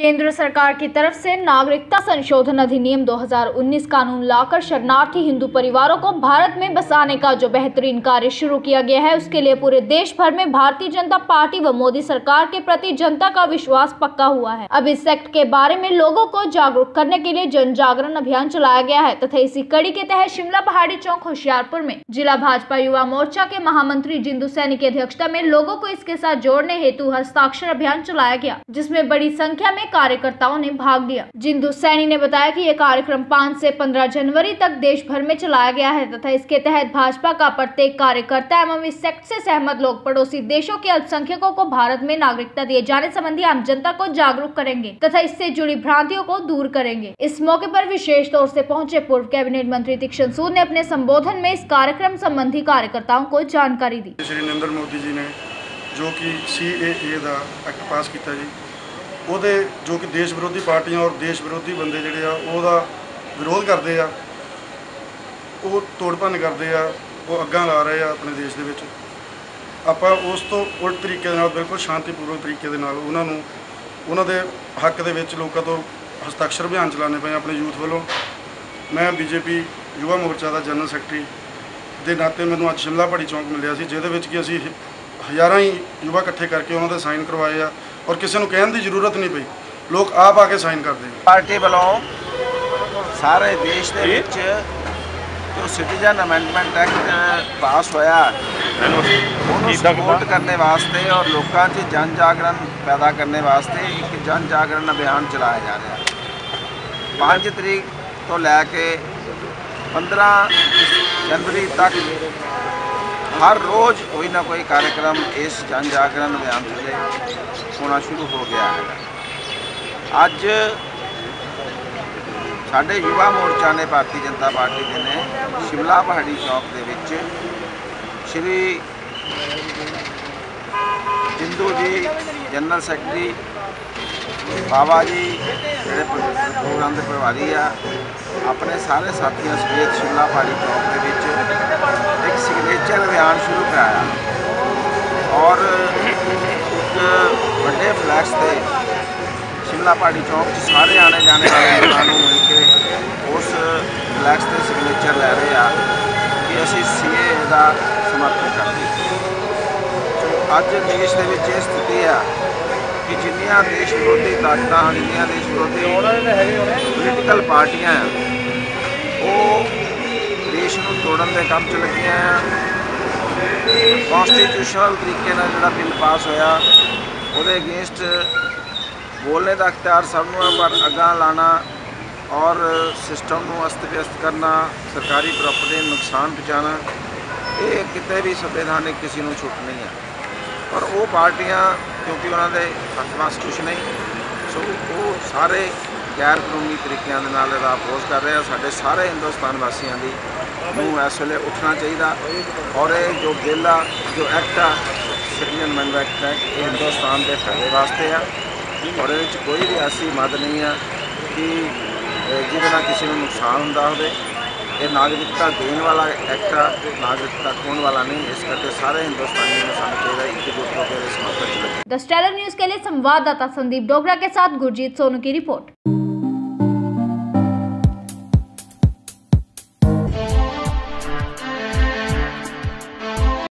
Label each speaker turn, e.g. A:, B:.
A: केंद्र सरकार की तरफ़ से नागरिकता संशोधन अधिनियम 2019 कानून लाकर शरणार्थी हिंदू परिवारों को भारत में बसाने का जो बेहतरीन कार्य शुरू किया गया है, उसके लिए पूरे देश भर में भारतीय जनता पार्टी व मोदी सरकार के प्रति जनता का विश्वास पक्का हुआ है। अब इस एक्ट के बारे में लोगों को जागरूक करने के लिए जन जागरण अभियान चलाया गया है, तथा इसी कड़ी के तहत शिमला पहाड़ी चौक होशियारपुर में जिला भाजपा युवा मोर्चा के महामंत्री जिंदू सैनी की अध्यक्षता में लोगों को इसके साथ जोड़ने हेतु हस्ताक्षर अभियान चलाया गया, जिसमें बड़ी संख्या में कार्यकर्ताओं ने भाग लिया। जिंदू सैनी ने बताया कि यह कार्यक्रम 5 से 15 जनवरी तक देश भर में चलाया गया है तथा इसके तहत भाजपा का प्रत्येक कार्यकर्ता एवं इस सेक्ट से सहमत लोग पड़ोसी देशों के अल्पसंख्यकों को भारत में नागरिकता दिए जाने संबंधी आम जनता को जागरूक करेंगे तथा इससे जुड़ी भ्रांतियों को दूर करेंगे। इस मौके आरोप विशेष तौर ऐसी पहुँचे पूर्व कैबिनेट मंत्री दीक्षण सूद ने अपने संबोधन में इस कार्यक्रम संबंधी कार्यकर्ताओं को जानकारी दी।
B: श्री नरेंद्र मोदी जी ने जो कि सी ए एक्ट पास किया जी ਉਹਦੇ ਜੋ ਕਿ ਦੇਸ਼ ਵਿਰੋਧੀ ਪਾਰਟੀਆਂ ਔਰ ਦੇਸ਼ ਵਿਰੋਧੀ ਬੰਦੇ ਜਿਹੜੇ ਆ, ਉਹਦਾ ਵਿਰੋਧ ਕਰਦੇ ਆ। ਉਹ ਤੋੜ ਭੰਨ ਕਰਦੇ ਆ, ਉਹ ਅੱਗਾਂ ਲਾ ਰਹੇ ਆ ਆਪਣੇ ਦੇਸ਼ ਦੇ ਵਿੱਚ। ਆਪਾਂ ਉਸ ਤੋਂ ਉਲਟ ਤਰੀਕੇ ਦੇ ਨਾਲ, ਬਿਲਕੁਲ ਸ਼ਾਂਤੀਪੂਰਵਕ ਤਰੀਕੇ ਦੇ ਨਾਲ ਉਹਨਾਂ ਨੂੰ, ਉਹਨਾਂ ਦੇ ਹੱਕ ਦੇ ਵਿੱਚ ਲੋਕਾਂ ਤੋਂ ਹਸਤਾਖਰ ਅਭਿਆਨ ਚਲਾਉਣੇ ਪਏ ਆਪਣੇ ਯੂਥ ਵੱਲੋਂ। ਮੈਂ ਬੀਜੇਪੀ ਯੁਵਾ ਮੋਰਚਾ ਦਾ ਜਨਰਲ ਸੈਕਟਰੀ ਦੇ ਨਾਤੇ ਮੈਨੂੰ ਅੱਜ ਸ਼ਿਮਲਾ ਪਹਾੜੀ ਚੌਂਕ ਮਿਲਿਆ ਸੀ, ਜਿਹਦੇ ਵਿੱਚ ਕਿ ਅਸੀਂ ਹਜ਼ਾਰਾਂ ਹੀ ਯੁਵਾ ਇਕੱਠੇ ਕਰਕੇ ਉਹਨਾਂ ਦੇ ਸਾਈਨ ਕਰਵਾਏ ਆ। ਔਰ ਕਿਸੇ ਨੂੰ ਕਹਿਣ ਦੀ ਜ਼ਰੂਰਤ ਨਹੀਂ ਪਈ। ਲੋਕ ਆਪ ਆ ਕੇ ਸਾਈਨ ਕਰਦੇ ਆ
C: ਪਾਰਟੀ ਵੱਲੋਂ ਸਾਰੇ ਦੇਸ਼ ਦੇ ਵਿੱਚ ਜੋ ਸਿਟੀਜ਼ਨ ਅਮੈਂਡਮੈਂਟ ਐਕਟ ਪਾਸ ਹੋਇਆ ਉਹਨੂੰ ਸਪੋਰਟ ਕਰਨੇ ਵਾਸਤੇ ਔਰ ਲੋਕਾਂ 'ਚ ਜਨ ਜਾਗਰਣ ਪੈਦਾ ਕਰਨੇ ਵਾਸਤੇ ਇੱਕ ਜਨ ਜਾਗਰਣ ਅਭਿਆਨ ਚਲਾਇਆ ਜਾ ਰਿਹਾ ਹੈ। 5 ਤਰੀਕ ਤੋਂ ਲੈ ਕੇ 15 ਜਨਵਰੀ ਤੱਕ ਹਰ ਰੋਜ਼ ਕੋਈ ਨਾ ਕੋਈ ਕਾਰਜਕ੍ਰਮ ਇਸ ਜਨ ਜਾਗਰਣ ਅਭਿਆਨ ਥੱਲੇ ਹੋਣਾ ਸ਼ੁਰੂ ਹੋ ਗਿਆ ਹੈ। ਅੱਜ ਸਾਡੇ ਯੁਵਾ ਮੋਰਚਾ ਨੇ ਭਾਰਤੀ ਜਨਤਾ ਪਾਰਟੀ ਦੇ ਨੇ ਸ਼ਿਮਲਾ ਪਹਾੜੀ ਚੌਕ ਦੇ ਵਿੱਚ ਸ਼੍ਰੀ ਜਿੰਦੂ ਜੀ, ਜਨਰਲ ਸੈਕਟਰੀ ਬਾਬਾ ਜੀ, ਜਿਹੜੇ ਪ੍ਰੋਗਰਾਮ ਦੇ ਪ੍ਰਭਾਰੀ ਆ, ਆਪਣੇ ਸਾਰੇ ਸਾਥੀਆਂ ਸਮੇਤ ਸ਼ਿਮਲਾ ਪਹਾੜੀ ਚੌਕ ਦੇ ਵਿੱਚ ਇੱਕ ਸਿਗਨੇਚਰ ਅਭਿਆਨ ਸ਼ੁਰੂ ਕਰਾਇਆ। ਔਰ ਇੱਕ ਵੱਡੇ ਫਲੈਕਸ ਤੇ ਸ਼ਿਮਲਾ ਪਹਾੜੀ ਚੌਕ 'ਚ ਸਾਰੇ ਆਣੇ ਜਾਣੇ ਵਾਲੇ ਲੋਕਾਂ ਨੂੰ ਮਿਲ ਕੇ ਉਸ ਫਲੈਕਸ ਤੇ ਸਿਗਨੇਚਰ ਲੈ ਰਹੇ ਆ ਕਿ ਅਸੀਂ ਸੀਏ ਦਾ ਸਮਰਥਨ ਕਰਦੇ ਅੱਜ ਦੇਸ਼ ਦੇ ਵਿੱਚ ਇਹ ਸਥਿਤੀ ਆ ਕਿ ਜਿੰਨੀਆਂ ਦੇਸ਼ ਵਿਰੋਧੀ ਤਾਕਤਾਂ ਹਨ, ਜਿੰਨੀਆਂ ਦੇਸ਼ ਵਿਰੋਧੀ ਪੋਲੀਟੀਕਲ ਪਾਰਟੀਆਂ ਆ ਉਹ ਦੇਸ਼ ਨੂੰ ਤੋੜਨ ਦੇ ਕੰਮ 'ਚ ਲੱਗੀਆਂ ਆ। ਕਨਸਟੀਟਿਊਸ਼ਨਲ ਤਰੀਕੇ ਨਾਲ ਜਿਹੜਾ ਬਿੱਲ ਪਾਸ ਹੋਇਆ, ਉਹਦੇ ਅਗੇਂਸਟ ਬੋਲਣੇ ਦਾ ਅਖਤਿਆਰ ਸਭ ਨੂੰ ਹੈ, ਪਰ ਅੱਗਾ ਲਾਣਾ ਔਰ ਸਿਸਟਮ ਨੂੰ ਅਸਤ ਵਿਅਸਤ ਕਰਨਾ, ਸਰਕਾਰੀ ਪ੍ਰਾਪਰਟੀ ਨੂੰ ਨੁਕਸਾਨ ਪਹੁੰਚਾਉਣਾ, ਇਹ ਕਿਤੇ ਵੀ ਸੰਵਿਧਾਨਿਕ ਕਿਸੇ ਨੂੰ ਛੁੱਟ ਨਹੀਂ ਹੈ। ਪਰ ਉਹ ਪਾਰਟੀਆਂ ਕਿਉਂਕਿ ਉਹਨਾਂ ਦੇ ਹੱਥ ਕੁਛ ਨਹੀਂ। ਸੋ ਉਹ ਸਾਰੇ ਗੈਰ ਕਾਨੂੰਨੀ ਤਰੀਕਿਆਂ ਦੇ ਨਾਲ ਇਹਦਾ ਅਪੋਜ਼ ਕਰ ਰਹੇ ਆ। ਸਾਡੇ ਸਾਰੇ ਹਿੰਦੁਸਤਾਨ ਵਾਸੀਆਂ ਦੀ ਨੂੰ ਇਸ ਵੇਲੇ ਉੱਠਣਾ ਚਾਹੀਦਾ। ਔਰ ਇਹ ਜੋ ਬਿੱਲ ਆ, ਜੋ ਐਕਟ ਆ, ਸਿਟੀਜ਼ਨ ਮੈਨੂਫੈਕਚਰ ਐਕਟ, ਇਹ ਹਿੰਦੁਸਤਾਨ ਦੇ ਫਾਇਦੇ ਵਾਸਤੇ ਆ। ਔਰ ਇਹਦੇ ਵਿੱਚ ਕੋਈ ਵੀ ਐਸੀ ਮਦ ਨਹੀਂ ਆ ਕਿ ਜਿਹਦੇ ਨਾਲ ਕਿਸੇ ਨੂੰ ਨੁਕਸਾਨ ਹੁੰਦਾ ਹੋਵੇ। ये नागरिकता देने वाला एक्ट नागरिकता खोने वाला नहीं, इस करके सारे हिंदुस्तानी में
A: द स्टेलर न्यूज़ के लिए संवाददाता संदीप डोगरा के साथ गुरजीत सोनू की रिपोर्ट।